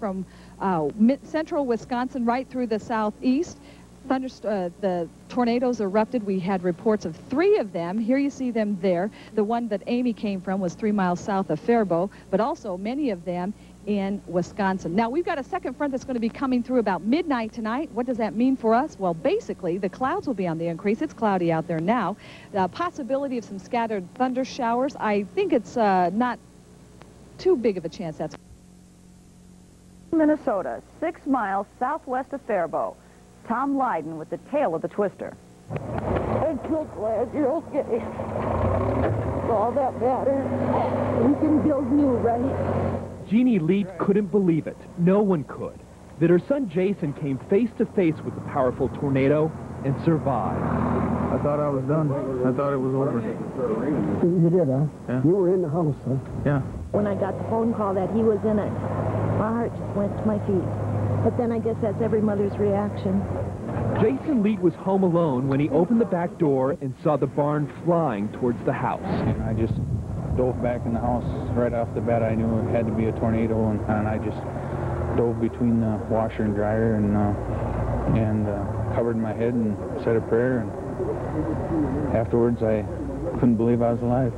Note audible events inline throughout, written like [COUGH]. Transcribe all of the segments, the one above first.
from uh, central Wisconsin right through the southeast. Thunder, uh, the tornadoes erupted. We had reports of three of them. Here you see them there. The one that Amy came from was three miles south of Faribault, but also many of them in Wisconsin. Now, we've got a second front that's going to be coming through about midnight tonight. What does that mean for us? Well, basically, the clouds will be on the increase. It's cloudy out there now. The possibility of some scattered thunder showers. I think it's uh, not too big of a chance that's... Minnesota, six miles southwest of Faribault. Tom Lydon with the tail of the twister. I'm so glad you're okay. All that matters. We can build new, right? Jeannie Leet couldn't believe it. No one could. That her son Jason came face to face with the powerful tornado and survived. I thought I was done. I thought it was over. You did, huh? Yeah. You were in the house, huh? Yeah. When I got the phone call that he was in it, my heart just went to my feet. But then I guess that's every mother's reaction. Jason Leet was home alone when he opened the back door and saw the barn flying towards the house. And I just dove back in the house right off the bat. I knew it had to be a tornado, and, and I just dove between the washer and dryer and uh, and uh, covered my head and said a prayer. And afterwards, I couldn't believe I was alive.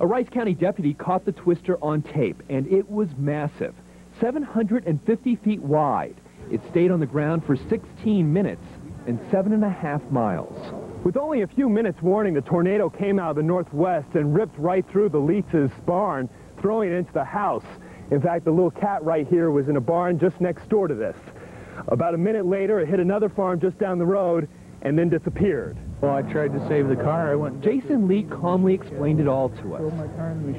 A Rice County deputy caught the twister on tape, and it was massive, 750 feet wide. It stayed on the ground for 16 minutes and seven and a half miles. With only a few minutes warning, the tornado came out of the northwest and ripped right through the Leitz's barn, throwing it into the house. In fact, the little cat right here was in a barn just next door to this. About a minute later, it hit another farm just down the road and then disappeared. Well, I tried to save the car. I went. Jason Lee calmly explained it all to us.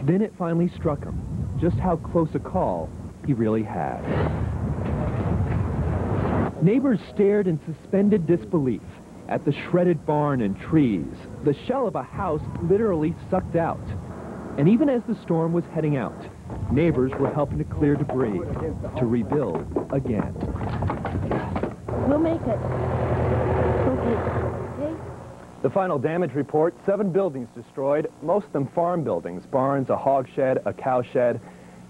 Then it finally struck him, just how close a call he really had. Neighbors stared in suspended disbelief at the shredded barn and trees, the shell of a house literally sucked out. And even as the storm was heading out, neighbors were helping to clear debris to rebuild again. We'll make it. Okay. Okay? The final damage report, seven buildings destroyed, most of them farm buildings, barns, a hog shed, a cow shed.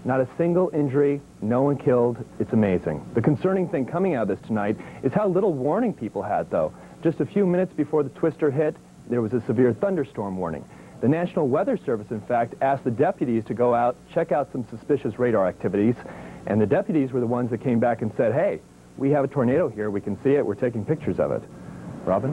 Not a single injury, no one killed. It's amazing. The concerning thing coming out of this tonight is how little warning people had, though. Just a few minutes before the twister hit, there was a severe thunderstorm warning. The National Weather Service, in fact, asked the deputies to go out, check out some suspicious radar activities, and the deputies were the ones that came back and said, hey, we have a tornado here, we can see it, we're taking pictures of it. Robin?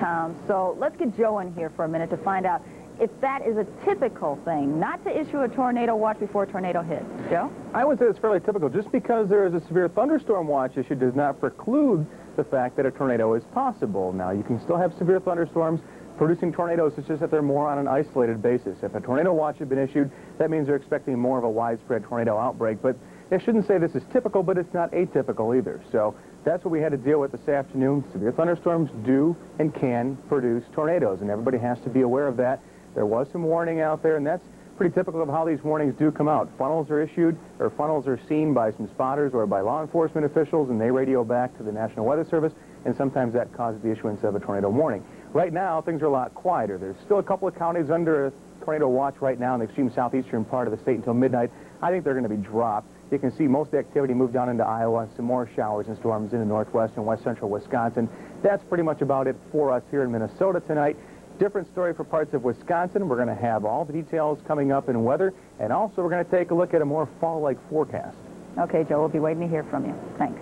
Tom, so let's get Joe in here for a minute to find out if that is a typical thing, not to issue a tornado watch before a tornado hits. Joe? I would say it's fairly typical. Just because there is a severe thunderstorm watch issued does not preclude the fact that a tornado is possible. Now, you can still have severe thunderstorms producing tornadoes. It's just that they're more on an isolated basis. If a tornado watch had been issued, that means they're expecting more of a widespread tornado outbreak. But I shouldn't say this is typical, but it's not atypical either. So that's what we had to deal with this afternoon. Severe thunderstorms do and can produce tornadoes, and everybody has to be aware of that. There was some warning out there, and that's pretty typical of how these warnings do come out. Funnels are issued, or funnels are seen by some spotters or by law enforcement officials, and they radio back to the National Weather Service, and sometimes that causes the issuance of a tornado warning. Right now, things are a lot quieter. There's still a couple of counties under a tornado watch right now in the extreme southeastern part of the state until midnight. I think they're going to be dropped. You can see most of the activity move down into Iowa, some more showers and storms in the northwest and west central Wisconsin. That's pretty much about it for us here in Minnesota tonight. Different story for parts of Wisconsin. We're going to have all the details coming up in weather, and also we're going to take a look at a more fall-like forecast. Okay, Joe, we'll be waiting to hear from you. Thanks.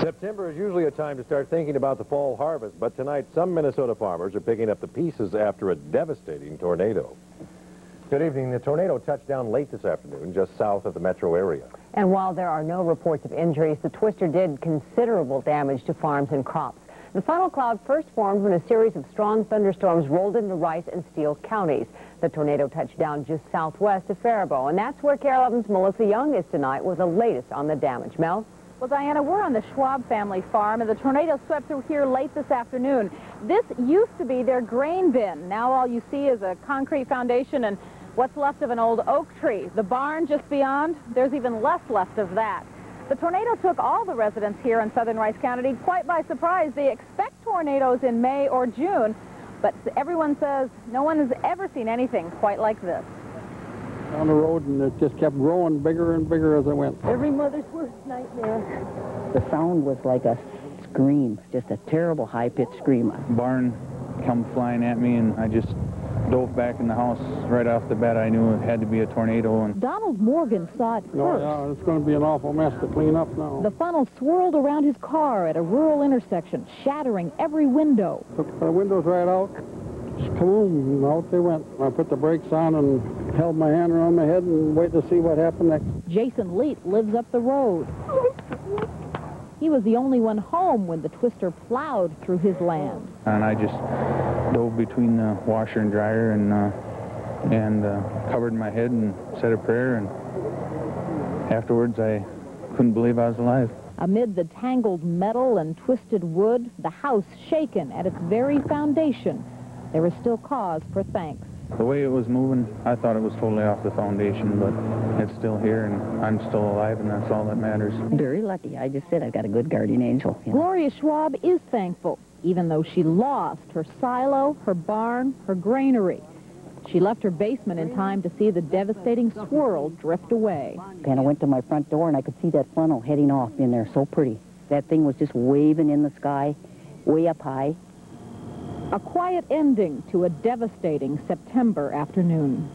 September is usually a time to start thinking about the fall harvest, but tonight some Minnesota farmers are picking up the pieces after a devastating tornado. Good evening. The tornado touched down late this afternoon just south of the metro area. And while there are no reports of injuries, the twister did considerable damage to farms and crops. The funnel cloud first formed when a series of strong thunderstorms rolled into Rice and Steele counties. The tornado touched down just southwest of Faribault, and that's where KARE 11's Melissa Young is tonight with the latest on the damage. Mel? Well, Diana, we're on the Schwab family farm, and the tornado swept through here late this afternoon. This used to be their grain bin. Now all you see is a concrete foundation and what's left of an old oak tree. The barn just beyond, there's even less left of that. The tornado took all the residents here in southern Rice County quite by surprise. They expect tornadoes in May or June, But everyone says no one has ever seen anything quite like this. On the road, and it just kept growing bigger and bigger as I went. Every mother's worst nightmare. The sound was like a scream, just a terrible high-pitched scream. Barn come flying at me, and I just dove back in the house right off the bat. I knew it had to be a tornado. And Donald Morgan saw it No, first. yeah, it's going to be an awful mess to clean up now. The funnel swirled around his car at a rural intersection, shattering every window. Took the windows right out, just boom, out they went. I put the brakes on and held my hand around my head and waited to see what happened next. Jason Leet lives up the road. He was the only one home when the twister plowed through his land. and I just dove between the washer and dryer and uh, and uh, covered my head and said a prayer. And afterwards, I couldn't believe I was alive. Amid the tangled metal and twisted wood, the house shaken at its very foundation, there is still cause for thanks. The way it was moving, I thought it was totally off the foundation, but it's still here, and I'm still alive, and that's all that matters. Very lucky. I just said I've got a good guardian angel. you know. Gloria Schwab is thankful, even though she lost her silo, her barn, her granary. She left her basement in time to see the devastating swirl drift away. And I went to my front door, and I could see that funnel heading off in there. So pretty. That thing was just waving in the sky, way up high. A quiet ending to a devastating September afternoon.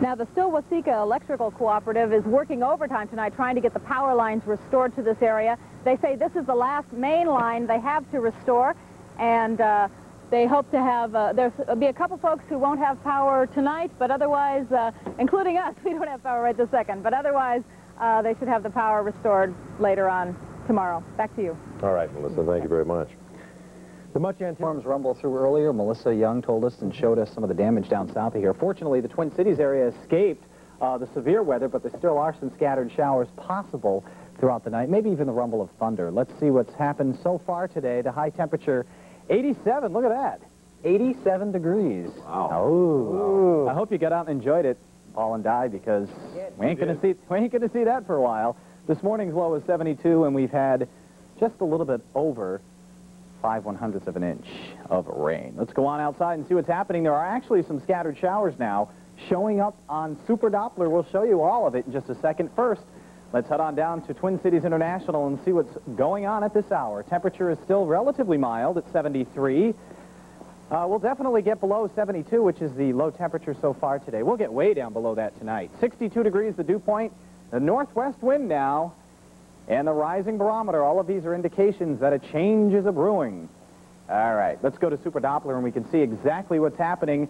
Now, the Steele-Waseca Electrical Cooperative is working overtime tonight trying to get the power lines restored to this area. They say this is the last main line they have to restore, and uh, they hope to have, uh, there'll be a couple folks who won't have power tonight, but otherwise, uh, including us, [LAUGHS] we don't have power right this second, but otherwise, uh, they should have the power restored later on tomorrow. Back to you. All right, Melissa, thank you very much. The much anticipated... Storms rumbled through earlier. Melissa Young told us and showed us some of the damage down south of here. Fortunately, the Twin Cities area escaped uh, the severe weather, but there still are some scattered showers possible throughout the night, maybe even the rumble of thunder. Let's see what's happened so far today. The high temperature, 87. Look at that. 87 degrees. Wow. Oh. I hope you got out and enjoyed it, Paul and Di, because we ain't gonna see we ain't gonna see that for a while. This morning's low is 72, and we've had just a little bit over five one hundredths of an inch of rain. Let's go on outside and see what's happening. There are actually some scattered showers now showing up on Super Doppler. We'll show you all of it in just a second. First, let's head on down to Twin Cities International and see what's going on at this hour. Temperature is still relatively mild at 73. Uh, we'll definitely get below 72, which is the low temperature so far today. We'll get way down below that tonight. 62 degrees the dew point. The northwest wind now and the rising barometer. All of these are indications that a change is a brewing. All right, let's go to Super Doppler and we can see exactly what's happening.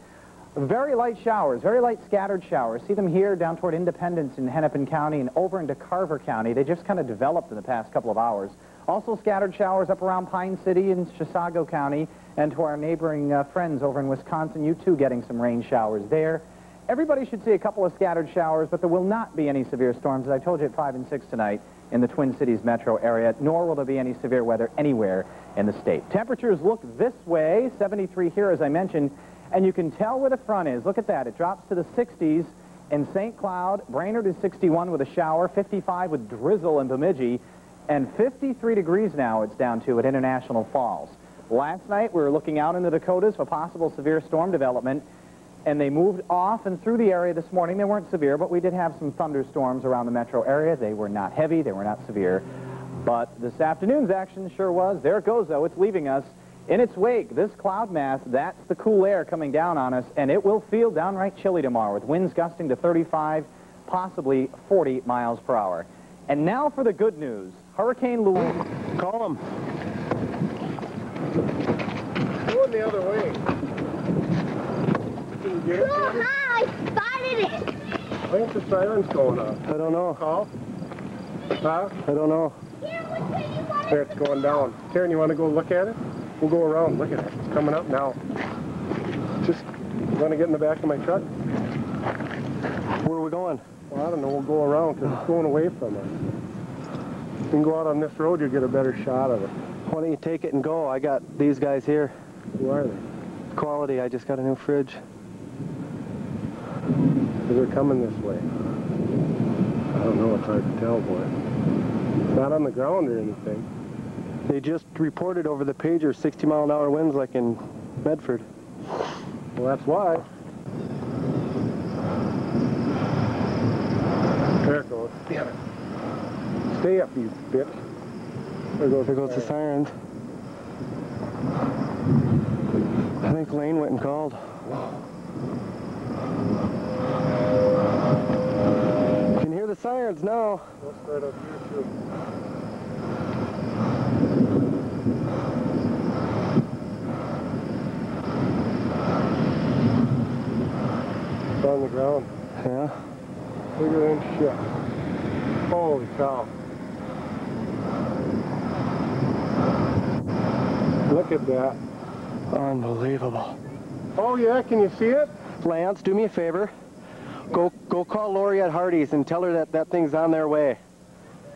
Very light showers, very light scattered showers. See them here down toward Independence in Hennepin County and over into Carver County. They just kind of developed in the past couple of hours. Also scattered showers up around Pine City and Chisago County and to our neighboring uh, friends over in Wisconsin. You too getting some rain showers there. Everybody should see a couple of scattered showers, but there will not be any severe storms, as I told you at 5 and 6 tonight in the Twin Cities metro area, nor will there be any severe weather anywhere in the state. Temperatures look this way, 73 here, as I mentioned, and you can tell where the front is. Look at that. It drops to the 60s in St. Cloud. Brainerd is 61 with a shower, 55 with drizzle in Bemidji, and 53 degrees now it's down to at International Falls. Last night, we were looking out in the Dakotas for possible severe storm development, and they moved off and through the area this morning. They weren't severe, but we did have some thunderstorms around the metro area. They were not heavy. They were not severe. But this afternoon's action sure was. There it goes, though. It's leaving us. In its wake, this cloud mass, that's the cool air coming down on us, and it will feel downright chilly tomorrow with winds gusting to 35, possibly 40 miles per hour. And now for the good news. Hurricane Luis. Call him. Going the other way. I spotted it. I think the siren's going off. I don't know. Call? Huh? I don't know. There, it's going down. Karen, you want to go look at it? We'll go around. Look at it. It's coming up now. Just want to get in the back of my truck? Where are we going? Well, I don't know. We'll go around because it's going away from us. You can go out on this road, you'll get a better shot of it. Why don't you take it and go? I got these guys here. Who are they? Quality. I just got a new fridge. Because they're coming this way. I don't know. It's hard to tell, boy. It's not on the ground or anything. They just reported over the pager 60 mile an hour winds like in Medford. Well, that's why. There it goes. Damn it. Stay up, you bitch. There goes, There goes the sirens. I think Lane went and called. You can hear the sirens now. That's right up here, too. It's on the ground. Yeah. Bigger than shit. Holy cow. Look at that. Unbelievable. Oh yeah, can you see it? Lance, do me a favor. Go go call Lori at Hardy's and tell her that that thing's on their way.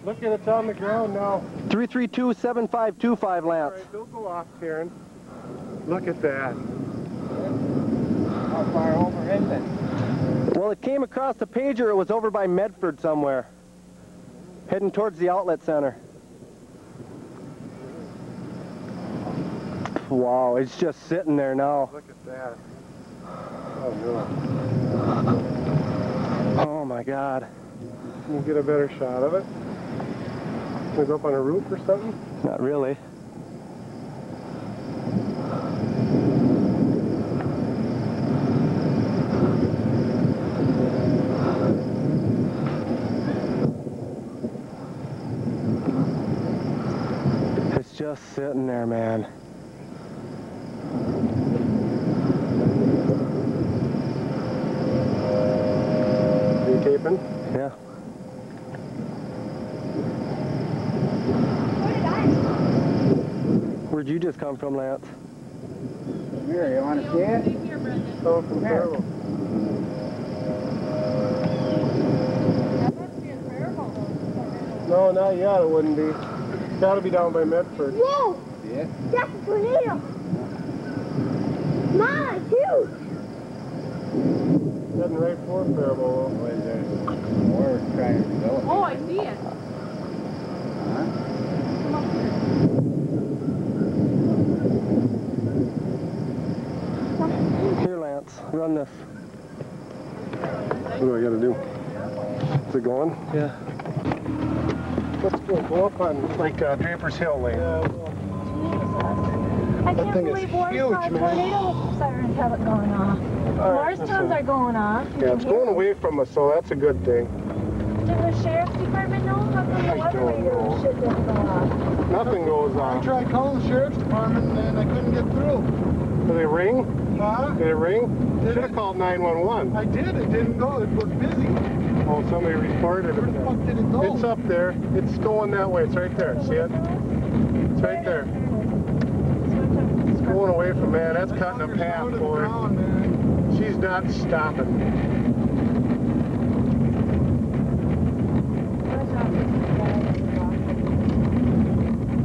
Look at it's on the ground now. 332-7525, Lance. All right, don't go off, Karen. Look at that. How far over is it? Well, it came across the pager. It was over by Medford somewhere. Heading towards the outlet center. Wow, it's just sitting there now. Look at that. Oh no. Oh my God. Can you get a better shot of it? Can we go up on a roof or something? Not really. It's just sitting there, man. Are? Yeah. Where'd you just come from, Lance? Here, you want to see it? Oh, from Faribault. No, not yet. It wouldn't be. It's got to be down by Medford. Whoa! Yeah. That's a tornado! Mom, it's huge! Heading right for Faribault. Boy, there's more trying to develop. Oh, I see it. Huh? Here, Lance, run this. What do I got to do? Is it going? Yeah. Let's go. Go up on like uh, Draper's Hill Lane. I That can't thing is believe huge, man. tornado sirens have it going off. All right, Morristown's listen. are going off. Yeah, it's going them. away from us, so that's a good thing. Did the sheriff's department know? How come the I water don't meter know. and shit doesn't go off? Nothing goes on. I tried calling the sheriff's department and I couldn't get through. Did they ring? Huh? Did it ring? Did Should have called 911. I did. It didn't go. It was busy. Oh, somebody reported Where it. the fuck did it go? It's up there. It's going that way. It's right there. See it? It's right there. It's going away from man. That's cutting a Fucker's path down She's not stopping.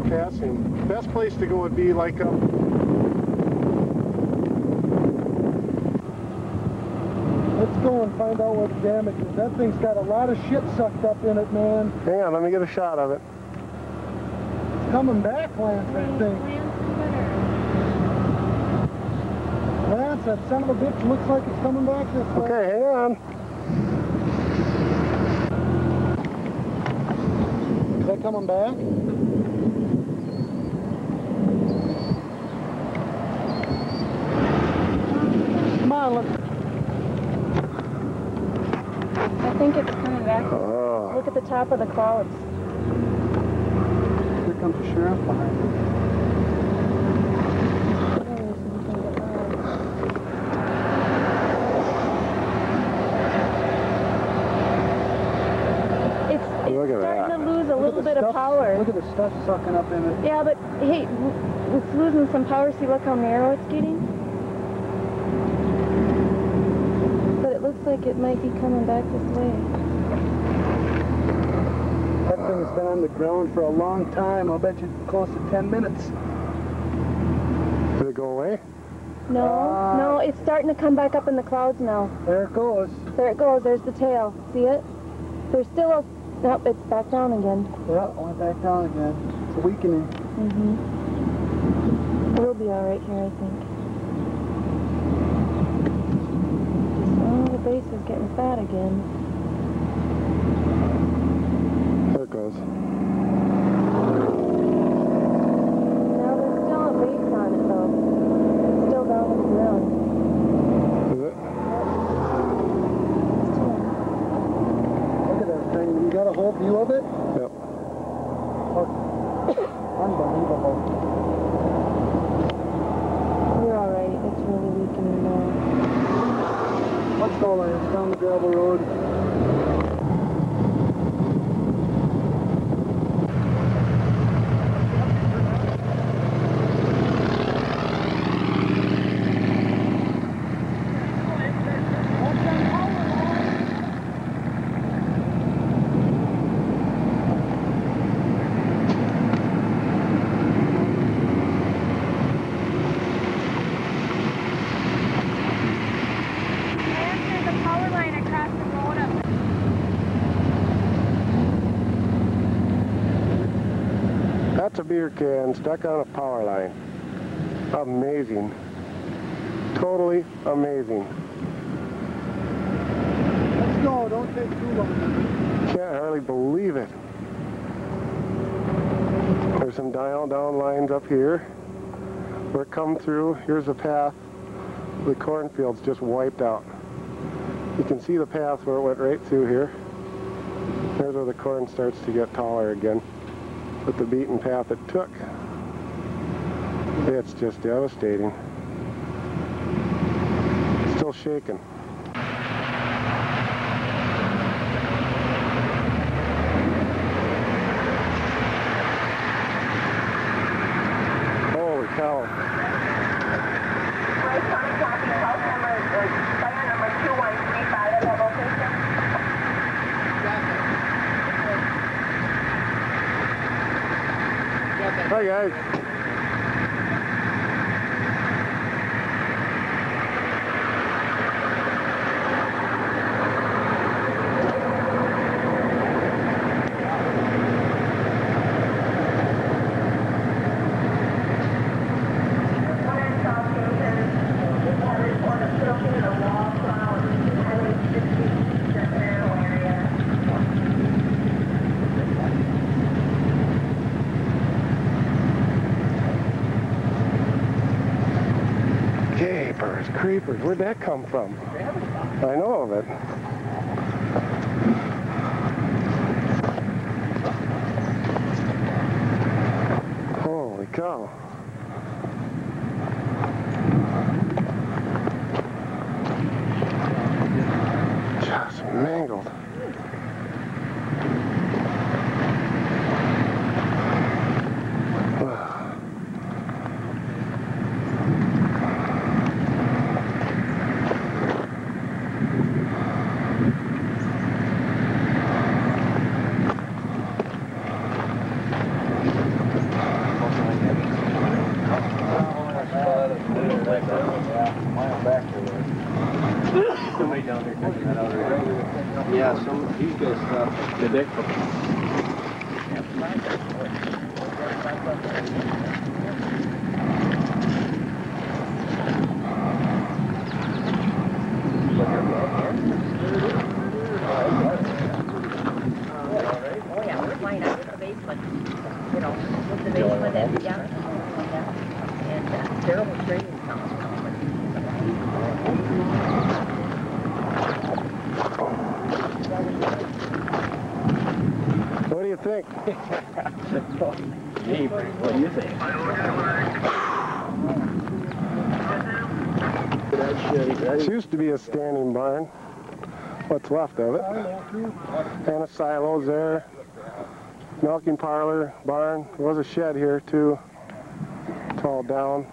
Passing. Best place to go would be like up. Let's go and find out what the damage is. That thing's got a lot of shit sucked up in it, man. Hang on, let me get a shot of it. It's coming back, Lance, that thing. Lance, that son of a bitch looks like it's coming back this way. Okay, hang on. Is that coming back? Come on, let's... I think it's coming back. Oh. Look at the top of the clouds. Here comes the sheriff behind me. It's, it's Look at starting that. to lose a Look little at the bit of stuff- power. Look at the stuff sucking up in it. Yeah, but hey, it's losing some power. See, look how narrow it's getting. But it looks like it might be coming back this way. That thing's been on the ground for a long time. I'll bet you close to 10 minutes. Did it go away? No, Ah. no, it's starting to come back up in the clouds now. There it goes. There it goes. There's the tail. See it? There's still a. Nope, it's back down again. Yep, went back down again. It's weakening. Mm-hmm. We'll be all right here, I think. Oh, the base is getting fat again. There it goes. Let's. Down the gravel road. There's a power line across the road up That's a beer can stuck on a power line. Amazing. Totally amazing. Let's go. Don't take too long. Can't hardly believe it. There's some dial down lines up here. We're come through. Here's the path. The cornfield's just wiped out. You can see the path where it went right through here. There's where the corn starts to get taller again. But the beaten path it took, it's just devastating. Still shaking. Holy cow. Hi guys. Capers, creepers, where'd that come from? I know of it. Holy cow. Just mangled. Yeah, some, he's got stuff. Did they? Oh, yeah, we're fine out with the basement. You know, with the basement and, yeah. And uh, terrible training sounds. What do you think? What do you think? This used to be a standing barn. What's left of it. And a silo's there. Milking parlor, barn. There was a shed here too. It's all down.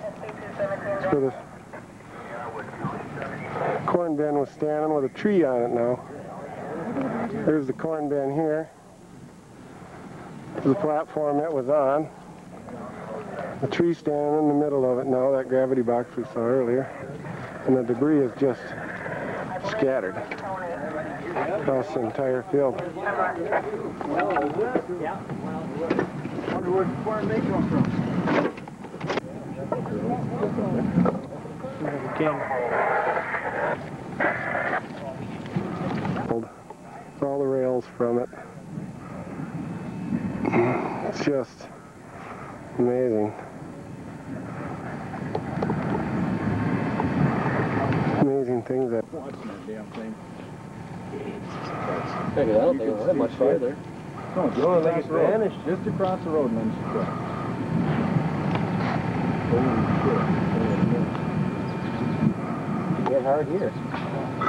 It's where the corn bin was standing with a tree on it now. There's the corn bin here the platform it was on. The tree standing in the middle of it now, that gravity box we saw earlier. And the debris is just scattered across the entire field. Hold All the rails from it. It's just amazing. Amazing things that. Watching that damn thing. Check it out. They don't have much farther. No, just No, they across the road. vanished. Just across the road, and then she crashed. Holy shit. Get hard here.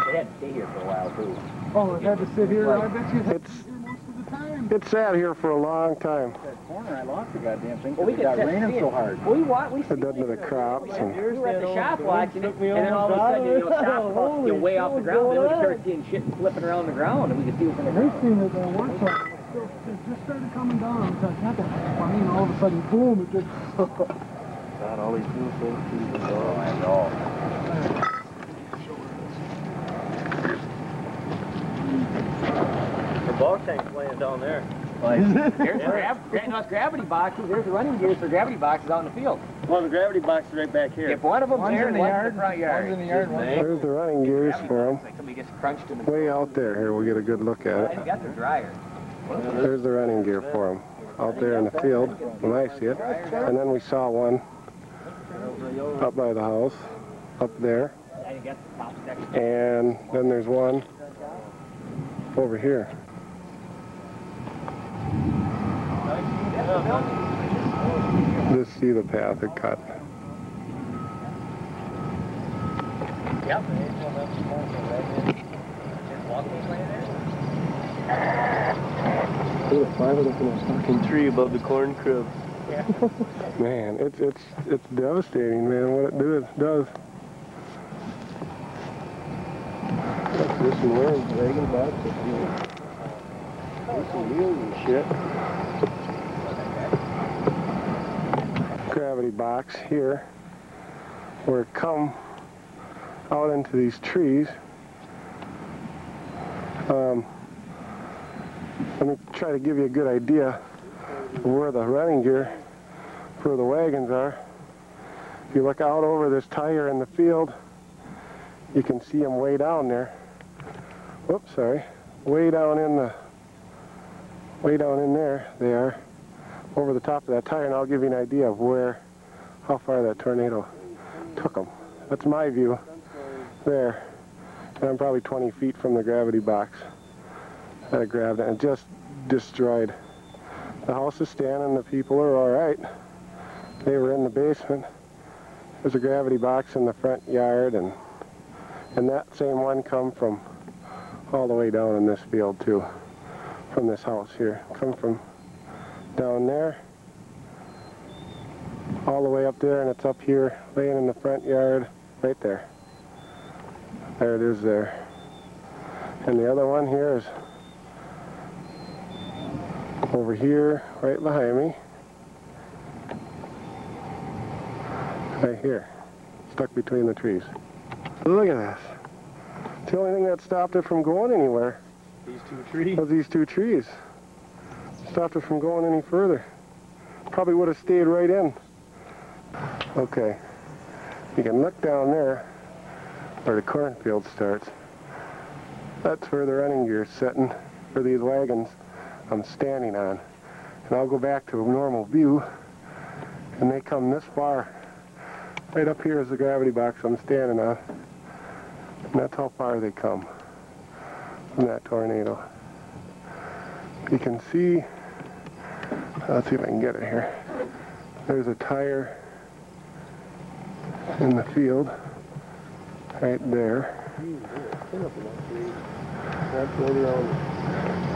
They had to stay here for a while, too. Oh, it had to sit here. I bet you It's to sit here most of the time. It sat here for a long time. That corner, I lost the goddamn thing Well, we it got sit- raining see so it. hard. We wa we It done to the crops and we were at the shop watching it, and then all of a sudden you know, stop, [LAUGHS] you know, way off the ground, then we started seeing shit flipping around the ground, and we could see what's in the They ground. seen it one time. It just started coming down. I thought, God, that's funny. And all of a sudden, boom, it just. [LAUGHS] God, all these beautiful trees. Oh, I know. The ball tank's laying down there. Like, [LAUGHS] There's the gra no, it's gravity boxes, there's the running gears for gravity boxes out in the field. Well, the gravity box is right back here. If one of them's One's there, in the one's in yard, the front yard. one's in the yard, one's there's the running gears for them. Like somebody gets crunched in the Way out there. Here, we'll get a good look at I it. got the dryer. There's the running gear for them. Out there in the field, when I see it. And then we saw one up by the house, up there. I got the top section. And then there's one over here. Just see the path it cut. Yep. fucking tree above the corn crib. Man, it's it's it's devastating, man. What it do does. What's this one? Where? Dragon box? There's some wheels and shit. Gravity box here, where it come out into these trees. Um, let me try to give you a good idea of where the running gear for the wagons are. If you look out over this tire in the field, you can see them way down there. Whoops, sorry. Way down in the, way down in there, they are, over the top of that tire, and I'll give you an idea of where, how far that tornado took them. That's my view, there. And I'm probably 20 feet from the gravity box that I grabbed and just destroyed. The house is standing, the people are all right. They were in the basement. There's a gravity box in the front yard, and and that same one come from all the way down in this field too, from this house here. Come from down there, all the way up there, and it's up here, laying in the front yard, right there. There it is there. And the other one here is over here, right behind me. Right here, stuck between the trees. Look at this. It's the only thing that stopped it from going anywhere two trees. was these two trees. Stopped it from going any further. Probably would have stayed right in. Okay. You can look down there where the cornfield starts. That's where the running gear's sitting for these wagons I'm standing on. And I'll go back to a normal view and they come this far. Right up here is the gravity box I'm standing on. And that's how far they come from that tornado. You can see, uh, let's see if I can get it here. There's a tire in the field right there.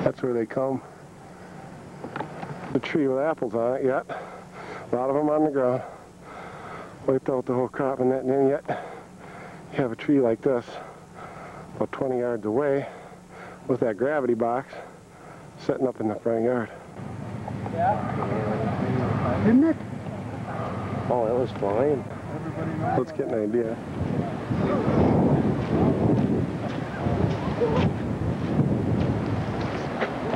That's where they come. The tree with apples on it yet. A lot of them on the ground. Wiped out the whole crop and that, and yet you have a tree like this about 20 yards away with that gravity box setting up in the front yard. Yeah. Isn't it? Oh, that was flying. Let's get an idea.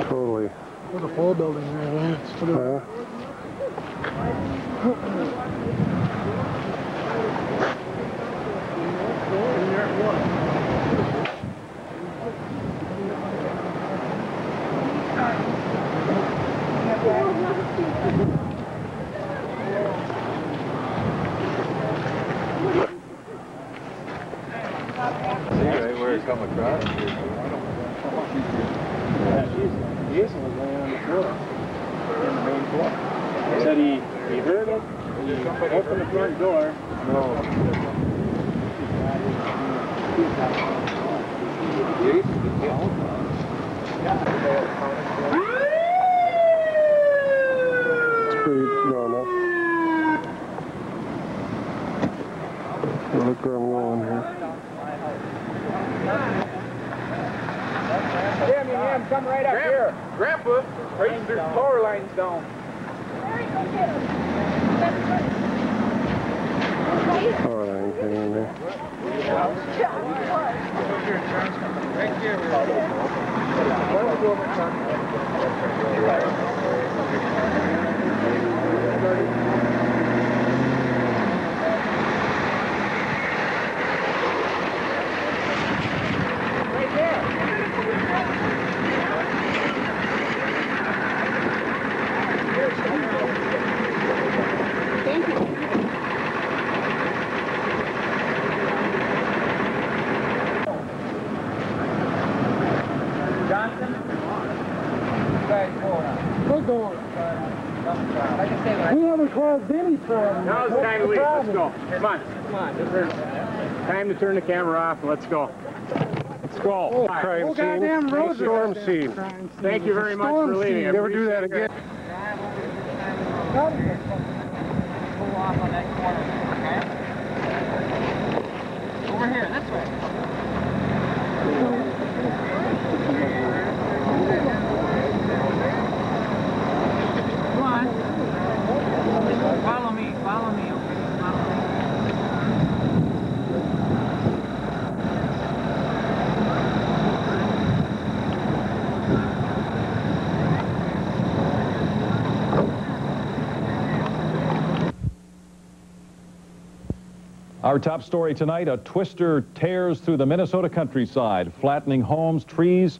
Totally. There's a full building there. man. It's uh-huh. For the- Uh, right where it come across. Jason was laying on the floor, in the main floor. He said he, he heard it, he opened the front door. It's pretty normal. Look where I'm going here. Sammy, him, come right up here. Grandpa, right, power lines down. All right, hang in there. Johnson? We're going. We haven't caused any problems. Now's the time to the leave. Let's go. Come on. Come on. Time to turn the camera off and let's go. Let's go. Oh, crime oh, scene. goddamn roads Storm scene. scene. Thank you very much Storm for leaving. Never do that again. Pull off on that corner, okay? Over here, this way. Come on. Follow me, follow me, okay? Follow me. Our top story tonight, a twister tears through the Minnesota countryside, flattening homes, trees,